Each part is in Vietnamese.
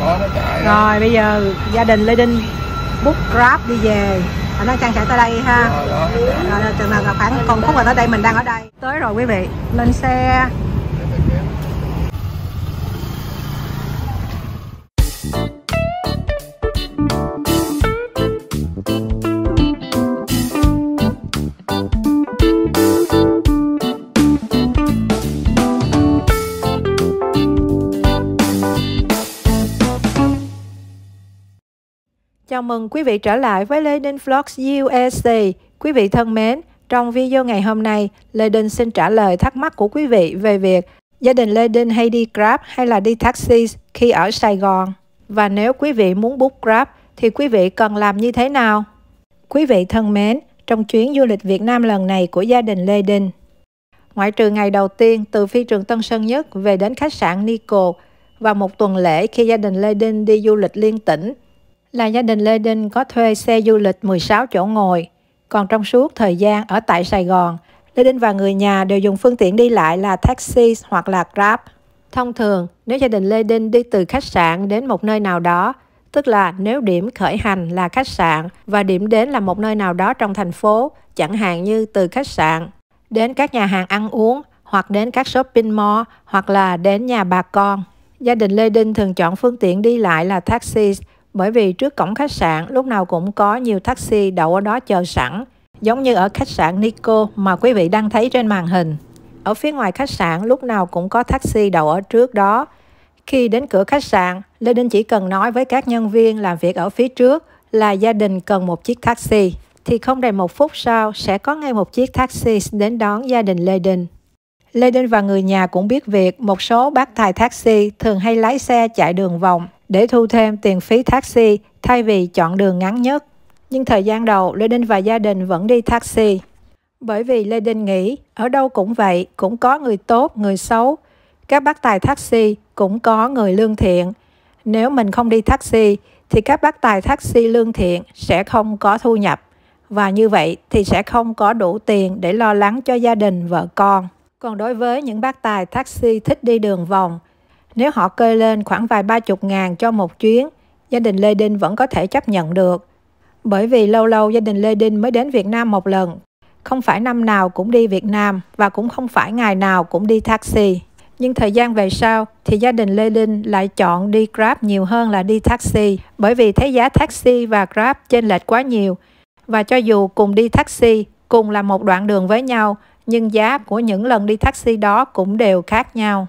có nó chạy đó. rồi bây giờ gia đình Lê Đinh book Grab đi về. Anh nói trang sẽ tới đây ha. Rồi đó, rồi chừng nào gặp khoảng còn khúc tới đây mình đang ở đây. Tới rồi quý vị lên xe Chào mừng quý vị trở lại với Lê Đinh Vlogs USA. Quý vị thân mến, trong video ngày hôm nay, Lê Đinh xin trả lời thắc mắc của quý vị về việc gia đình Lê Đinh hay đi Grab hay là đi taxi khi ở Sài Gòn. Và nếu quý vị muốn book Grab thì quý vị cần làm như thế nào? Quý vị thân mến, trong chuyến du lịch Việt Nam lần này của gia đình Lê Đinh, ngoại trừ ngày đầu tiên từ phi trường Tân Sơn Nhất về đến khách sạn Nico và một tuần lễ khi gia đình Lê Đinh đi du lịch liên tỉnh là gia đình Lê Đinh có thuê xe du lịch 16 chỗ ngồi. Còn trong suốt thời gian ở tại Sài Gòn, Lê Đinh và người nhà đều dùng phương tiện đi lại là taxi hoặc là Grab. Thông thường, nếu gia đình Lê Đinh đi từ khách sạn đến một nơi nào đó, tức là nếu điểm khởi hành là khách sạn và điểm đến là một nơi nào đó trong thành phố, chẳng hạn như từ khách sạn đến các nhà hàng ăn uống hoặc đến các shopping mall hoặc là đến nhà bà con. Gia đình Lê Đinh thường chọn phương tiện đi lại là taxi bởi vì trước cổng khách sạn lúc nào cũng có nhiều taxi đậu ở đó chờ sẵn, giống như ở khách sạn Nico mà quý vị đang thấy trên màn hình. Ở phía ngoài khách sạn lúc nào cũng có taxi đậu ở trước đó. Khi đến cửa khách sạn, Lê Đinh chỉ cần nói với các nhân viên làm việc ở phía trước là gia đình cần một chiếc taxi. Thì không đầy một phút sau sẽ có ngay một chiếc taxi đến đón gia đình Lê Đinh. Lê Đinh và người nhà cũng biết việc một số bác tài taxi thường hay lái xe chạy đường vòng để thu thêm tiền phí taxi thay vì chọn đường ngắn nhất. Nhưng thời gian đầu, Lê Đinh và gia đình vẫn đi taxi. Bởi vì Lê Đinh nghĩ, ở đâu cũng vậy, cũng có người tốt, người xấu. Các bác tài taxi cũng có người lương thiện. Nếu mình không đi taxi, thì các bác tài taxi lương thiện sẽ không có thu nhập. Và như vậy thì sẽ không có đủ tiền để lo lắng cho gia đình, vợ con. Còn đối với những bác tài taxi thích đi đường vòng, nếu họ kê lên khoảng vài ba chục ngàn cho một chuyến, gia đình Lê Đinh vẫn có thể chấp nhận được. Bởi vì lâu lâu gia đình Lê Đinh mới đến Việt Nam một lần. Không phải năm nào cũng đi Việt Nam và cũng không phải ngày nào cũng đi taxi. Nhưng thời gian về sau thì gia đình Lê Đinh lại chọn đi Grab nhiều hơn là đi taxi bởi vì thấy giá taxi và Grab chênh lệch quá nhiều. Và cho dù cùng đi taxi, cùng là một đoạn đường với nhau, nhưng giá của những lần đi taxi đó cũng đều khác nhau.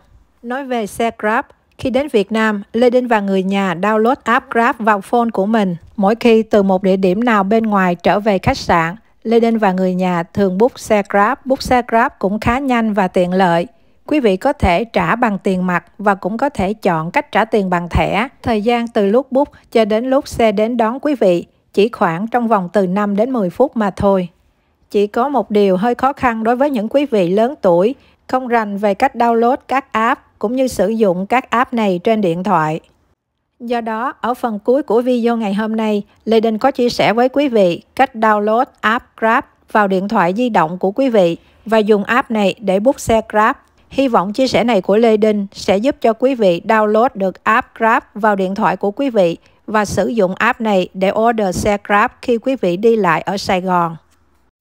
Nói về xe Grab, khi đến Việt Nam, Lê Đinh và người nhà download app Grab vào phone của mình. Mỗi khi từ một địa điểm nào bên ngoài trở về khách sạn, Lê Đinh và người nhà thường book xe Grab. Book xe Grab cũng khá nhanh và tiện lợi. Quý vị có thể trả bằng tiền mặt và cũng có thể chọn cách trả tiền bằng thẻ. Thời gian từ lúc book cho đến lúc xe đến đón quý vị chỉ khoảng trong vòng từ 5 đến 10 phút mà thôi. Chỉ có một điều hơi khó khăn đối với những quý vị lớn tuổi không rành về cách download các app cũng như sử dụng các app này trên điện thoại. Do đó, ở phần cuối của video ngày hôm nay, Lê Đình có chia sẻ với quý vị cách download app Grab vào điện thoại di động của quý vị và dùng app này để book xe Grab. Hy vọng chia sẻ này của Lê Đình sẽ giúp cho quý vị download được app Grab vào điện thoại của quý vị và sử dụng app này để order xe Grab khi quý vị đi lại ở Sài Gòn.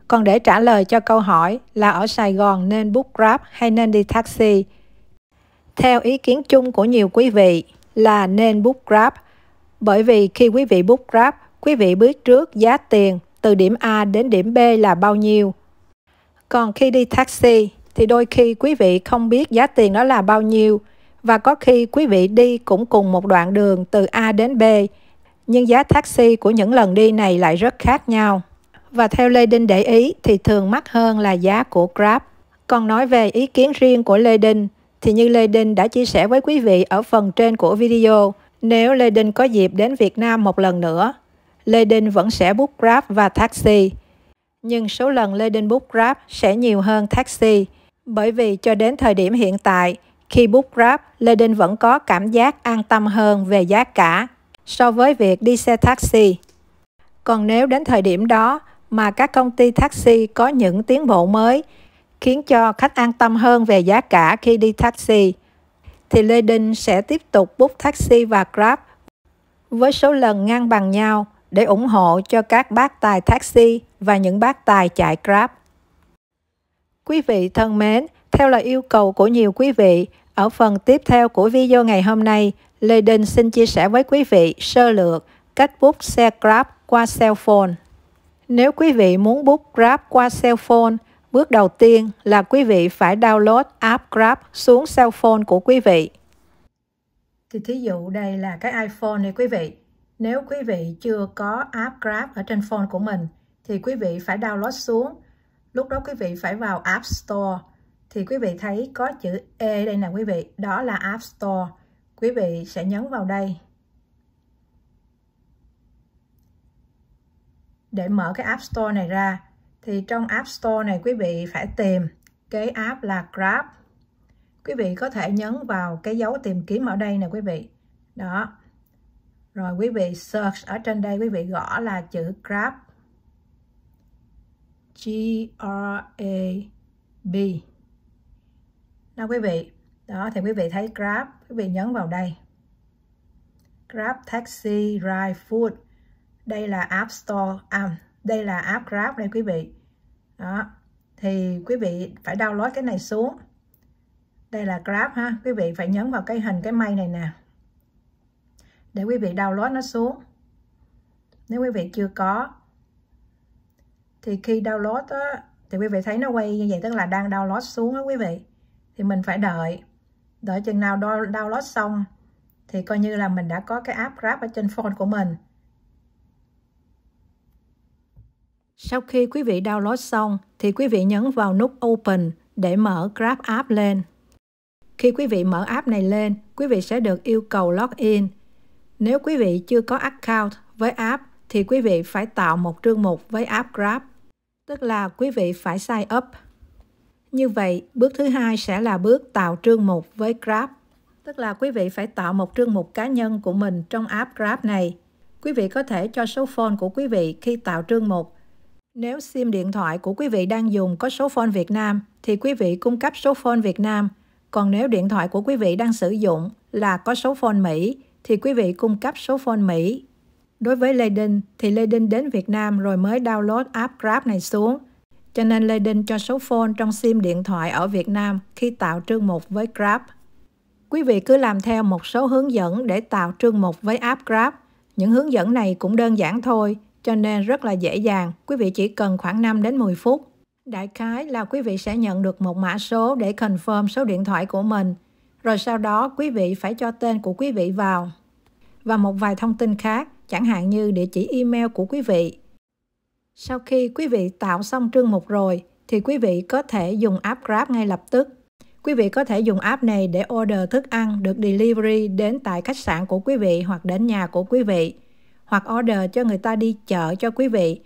Còn để trả lời cho câu hỏi là ở Sài Gòn nên book Grab hay nên đi taxi, theo ý kiến chung của nhiều quý vị là nên book Grab. Bởi vì khi quý vị book Grab, quý vị biết trước giá tiền từ điểm A đến điểm B là bao nhiêu. Còn khi đi taxi thì đôi khi quý vị không biết giá tiền đó là bao nhiêu và có khi quý vị đi cũng cùng một đoạn đường từ A đến B nhưng giá taxi của những lần đi này lại rất khác nhau. Và theo Lê Đinh để ý thì thường mắc hơn là giá của Grab. Còn nói về ý kiến riêng của Lê Đinh thì như Lê Đinh đã chia sẻ với quý vị ở phần trên của video, nếu Lê Đinh có dịp đến Việt Nam một lần nữa, Lê Đinh vẫn sẽ book Grab và taxi. Nhưng số lần Lê Đinh book Grab sẽ nhiều hơn taxi, bởi vì cho đến thời điểm hiện tại, khi book Grab, Lê Đinh vẫn có cảm giác an tâm hơn về giá cả so với việc đi xe taxi. Còn nếu đến thời điểm đó mà các công ty taxi có những tiến bộ mới khiến cho khách an tâm hơn về giá cả khi đi taxi, thì Lê Đinh sẽ tiếp tục book taxi và Grab với số lần ngang bằng nhau để ủng hộ cho các bác tài taxi và những bác tài chạy Grab. Quý vị thân mến, theo lời yêu cầu của nhiều quý vị, ở phần tiếp theo của video ngày hôm nay, Lê Đinh xin chia sẻ với quý vị sơ lược cách book xe Grab qua cell phone. Nếu quý vị muốn book Grab qua cell phone, bước đầu tiên là quý vị phải download app Grab xuống cell phone của quý vị. Thì thí dụ đây là cái iPhone này quý vị. Nếu quý vị chưa có app Grab ở trên phone của mình thì quý vị phải download xuống. Lúc đó quý vị phải vào App Store thì quý vị thấy có chữ E đây nè quý vị, đó là App Store. Quý vị sẽ nhấn vào đây. Để mở cái App Store này ra thì trong App Store này quý vị phải tìm cái app là Grab. Quý vị có thể nhấn vào cái dấu tìm kiếm ở đây nè quý vị. Đó. Rồi quý vị search ở trên đây quý vị gõ là chữ Grab. G R A B. Đó quý vị. Đó thì quý vị thấy Grab, quý vị nhấn vào đây. Grab Taxi Ride Food. Đây là App Store, à, đây là app Grab đây quý vị. Đó. Thì quý vị phải download cái này xuống. Đây là Grab ha. Quý vị phải nhấn vào cái hình cái mây này nè. Để quý vị download nó xuống. Nếu quý vị chưa có thì khi download á, thì quý vị thấy nó quay như vậy tức là đang download xuống đó quý vị thì mình phải đợi đợi chừng nào download xong thì coi như là mình đã có cái app Grab ở trên phone của mình Sau khi quý vị download xong thì quý vị nhấn vào nút Open để mở Grab app lên. Khi quý vị mở app này lên, quý vị sẽ được yêu cầu login. Nếu quý vị chưa có account với app thì quý vị phải tạo một trương mục với app Grab, tức là quý vị phải sign up. Như vậy, bước thứ hai sẽ là bước tạo trương mục với Grab, tức là quý vị phải tạo một trương mục cá nhân của mình trong app Grab này. Quý vị có thể cho số phone của quý vị khi tạo trương mục nếu SIM điện thoại của quý vị đang dùng có số phone Việt Nam thì quý vị cung cấp số phone Việt Nam. Còn nếu điện thoại của quý vị đang sử dụng là có số phone Mỹ thì quý vị cung cấp số phone Mỹ. Đối với Lê Đinh thì Lê Đinh đến Việt Nam rồi mới download app Grab này xuống. Cho nên Lê Đinh cho số phone trong SIM điện thoại ở Việt Nam khi tạo trương mục với Grab. Quý vị cứ làm theo một số hướng dẫn để tạo trương mục với app Grab. Những hướng dẫn này cũng đơn giản thôi, cho nên rất là dễ dàng. Quý vị chỉ cần khoảng 5 đến 10 phút. Đại khái là quý vị sẽ nhận được một mã số để confirm số điện thoại của mình. Rồi sau đó quý vị phải cho tên của quý vị vào. Và một vài thông tin khác, chẳng hạn như địa chỉ email của quý vị. Sau khi quý vị tạo xong trương mục rồi, thì quý vị có thể dùng app Grab ngay lập tức. Quý vị có thể dùng app này để order thức ăn được delivery đến tại khách sạn của quý vị hoặc đến nhà của quý vị hoặc order cho người ta đi chợ cho quý vị,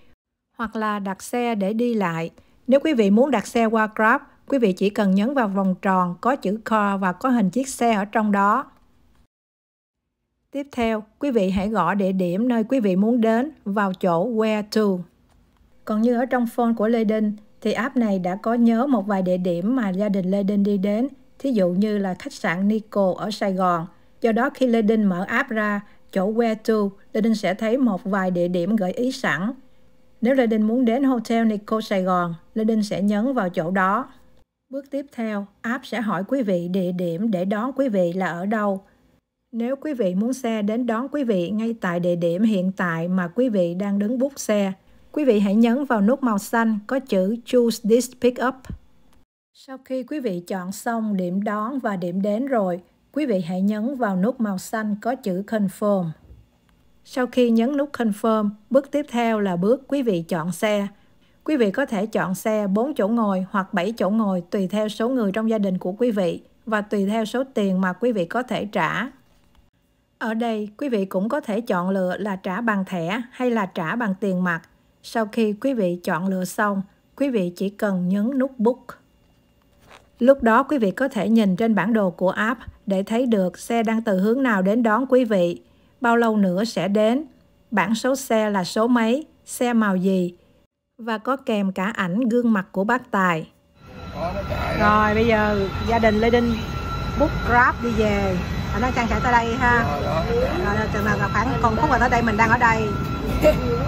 hoặc là đặt xe để đi lại. Nếu quý vị muốn đặt xe qua Grab, quý vị chỉ cần nhấn vào vòng tròn có chữ car và có hình chiếc xe ở trong đó. Tiếp theo, quý vị hãy gõ địa điểm nơi quý vị muốn đến vào chỗ Where to. Còn như ở trong phone của Lê Đinh, thì app này đã có nhớ một vài địa điểm mà gia đình Lê Đinh đi đến, thí dụ như là khách sạn Nico ở Sài Gòn. Do đó khi Lê Đinh mở app ra chỗ Where to, Lê sẽ thấy một vài địa điểm gợi ý sẵn. Nếu Lê muốn đến Hotel Nico Sài Gòn, Lê sẽ nhấn vào chỗ đó. Bước tiếp theo, app sẽ hỏi quý vị địa điểm để đón quý vị là ở đâu. Nếu quý vị muốn xe đến đón quý vị ngay tại địa điểm hiện tại mà quý vị đang đứng bút xe, quý vị hãy nhấn vào nút màu xanh có chữ Choose this pickup. Sau khi quý vị chọn xong điểm đón và điểm đến rồi, quý vị hãy nhấn vào nút màu xanh có chữ Confirm. Sau khi nhấn nút Confirm, bước tiếp theo là bước quý vị chọn xe. Quý vị có thể chọn xe 4 chỗ ngồi hoặc 7 chỗ ngồi tùy theo số người trong gia đình của quý vị và tùy theo số tiền mà quý vị có thể trả. Ở đây, quý vị cũng có thể chọn lựa là trả bằng thẻ hay là trả bằng tiền mặt. Sau khi quý vị chọn lựa xong, quý vị chỉ cần nhấn nút Book. Lúc đó quý vị có thể nhìn trên bản đồ của app để thấy được xe đang từ hướng nào đến đón quý vị, bao lâu nữa sẽ đến, bản số xe là số mấy, xe màu gì? Và có kèm cả ảnh gương mặt của bác Tài. Rồi bây giờ gia đình Lê Đinh book Grab đi về. Anh đang trang chạy tới đây ha. Rồi chừng nào khoảng còn phút là tới đây mình đang ở đây.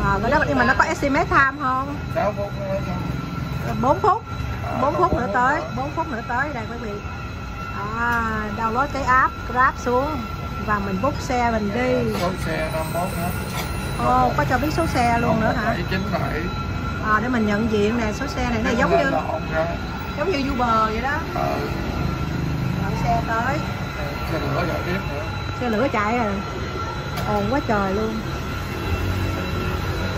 À, rồi đó nhưng mà nó có SMS time không? 4 phút. 4 phút nữa tới 4 phút nữa tới đây quý vị à, download cái app Grab xuống và mình book xe mình đi số xe 51 hết Ồ, có cho biết số xe luôn nữa hả? 797 À, để mình nhận diện nè, số xe này này giống như giống như Uber vậy đó. Ờ. Đợi xe tới. Xe lửa chạy tiếp nữa. Xe lửa chạy rồi. Ồn quá trời luôn.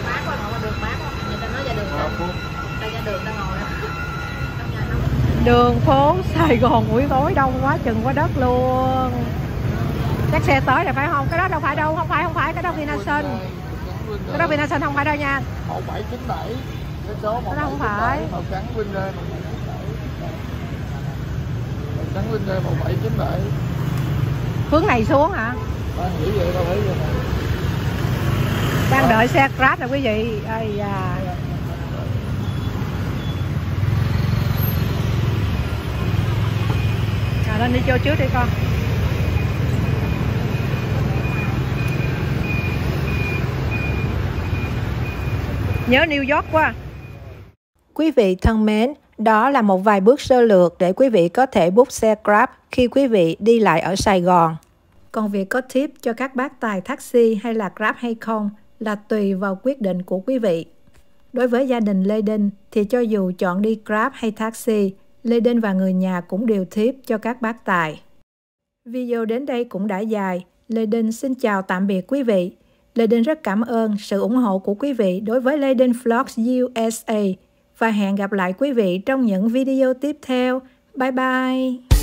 mát quá ngồi đường mát quá người ta nói ra đường phút. ta ra đường ta ngồi đó trong nhà nó Đường phố Sài Gòn buổi tối đông quá chừng quá đất luôn. Chắc xe tới rồi phải không? Cái đó đâu phải đâu, không phải không phải cái đó Vinasun. Cái đó Vinasun không phải đâu nha. 1797 cái số Cái đó không phải. màu trắng 1797 màu trắng Vinh Rê 1797 Hướng này xuống hả? Ba nghĩ vậy đâu thấy vậy Đang đợi xe Grab nè quý vị. Ây da. Lên đi vô trước đi con. Nhớ New York quá. Quý vị thân mến, đó là một vài bước sơ lược để quý vị có thể book xe Grab khi quý vị đi lại ở Sài Gòn. Còn việc có tip cho các bác tài taxi hay là Grab hay không là tùy vào quyết định của quý vị. Đối với gia đình Lê Đinh thì cho dù chọn đi Grab hay taxi, Lê Đinh và người nhà cũng đều thiếp cho các bác tài. Video đến đây cũng đã dài. Lê Đinh xin chào tạm biệt quý vị. Lê Đinh rất cảm ơn sự ủng hộ của quý vị đối với Lê Đinh Vlogs USA và hẹn gặp lại quý vị trong những video tiếp theo. Bye bye!